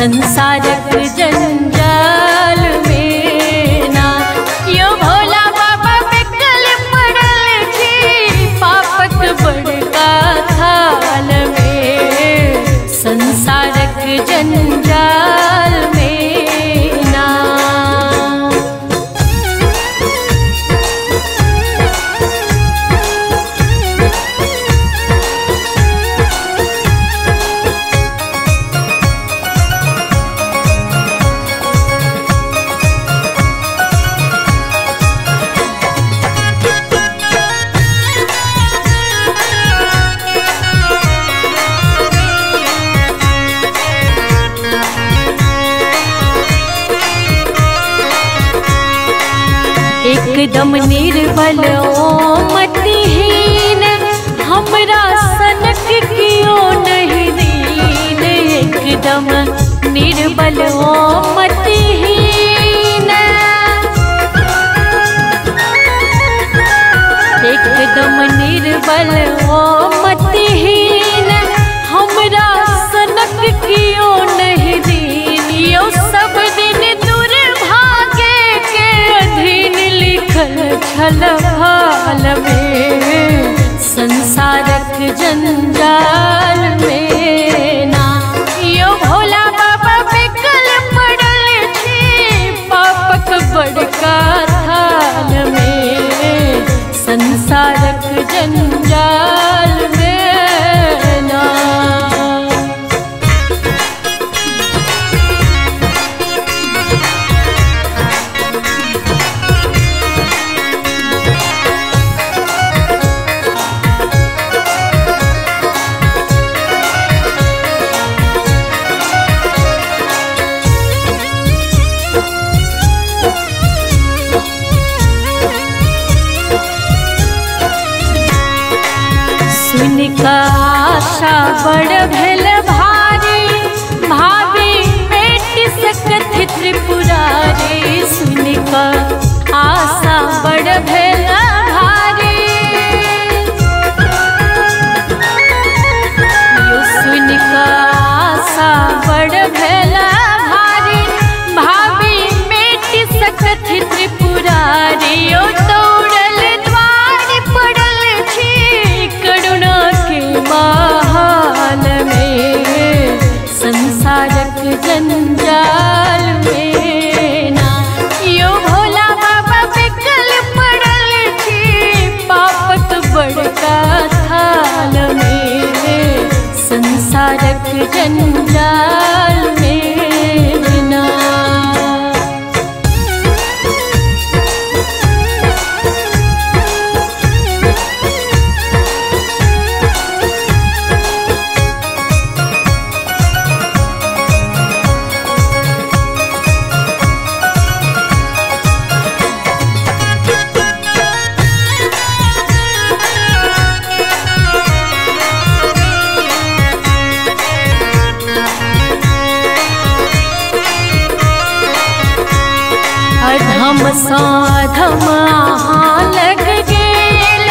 संसारक जन एकदम निर्बल ओमतिहीन हमरा सनक कियो नहीं दीन एकदम निर्बल ओमतिहीन एकदम निर्बल मतिहीन हमरा सनक कियो नंदा बड़ भल भारी भाभी बैठ सकत त्रिपुरारी। सुनिका आशा बड़ भला नरक जंजाल में ना यो भोला बाबा बिकल पड़ल थी पापक बड़का थाल में संसारक जंजाल साधमा लग गेल।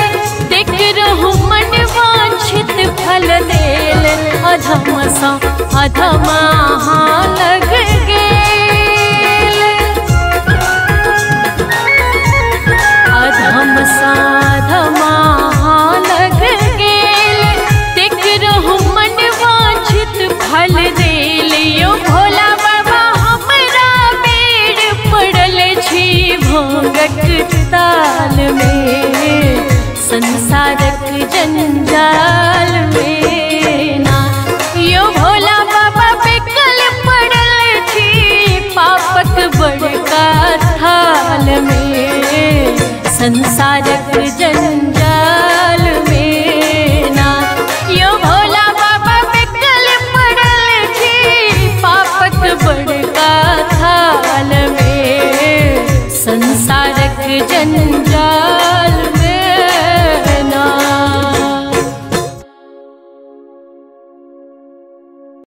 देख रहु मन वांछित फल देल। अधम अधमा प्रकटता 真正